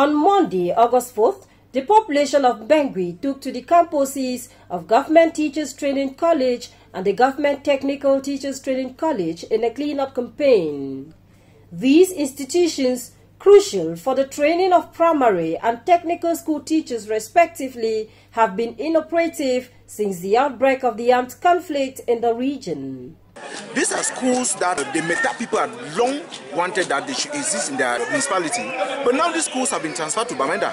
On Monday, August 4th, the population of Mbengwi took to the campuses of Government Teachers Training College and the Government Technical Teachers Training College in a cleanup campaign. These institutions, crucial for the training of primary and technical school teachers respectively, have been inoperative since the outbreak of the armed conflict in the region. These are schools that the Meta people had long wanted that they should exist in their municipality, but now these schools have been transferred to Bamenda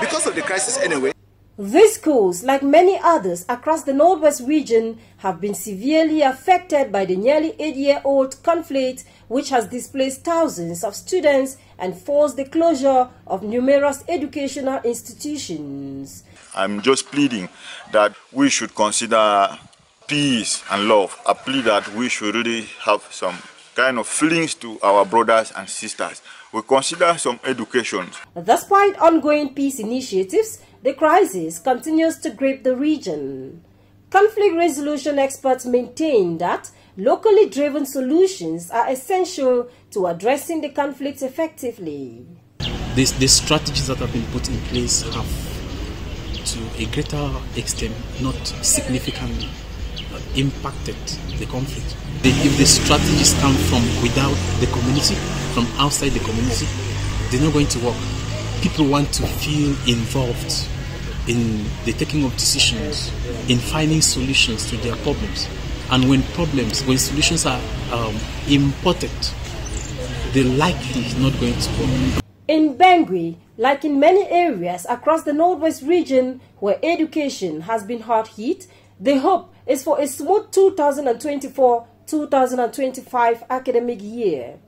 because of the crisis anyway. These schools, like many others across the Northwest region, have been severely affected by the nearly eight-year-old conflict which has displaced thousands of students and forced the closure of numerous educational institutions. I'm just pleading that we should consider peace and love. I plea that we should really have some kind of feelings to our brothers and sisters. We consider some education. Despite ongoing peace initiatives, the crisis continues to grip the region. Conflict resolution experts maintain that locally driven solutions are essential to addressing the conflict effectively. This, the strategies that have been put in place have, to a greater extent, not significantly, impacted the conflict. If the strategies come from without the community, from outside the community, they're not going to work. People want to feel involved in the taking of decisions, in finding solutions to their problems. And when problems, when solutions are um, imported, they're likely not going to work. In Mbengwi, like in many areas across the Northwest region where education has been hard hit, the hope is for a smooth 2024-2025 academic year.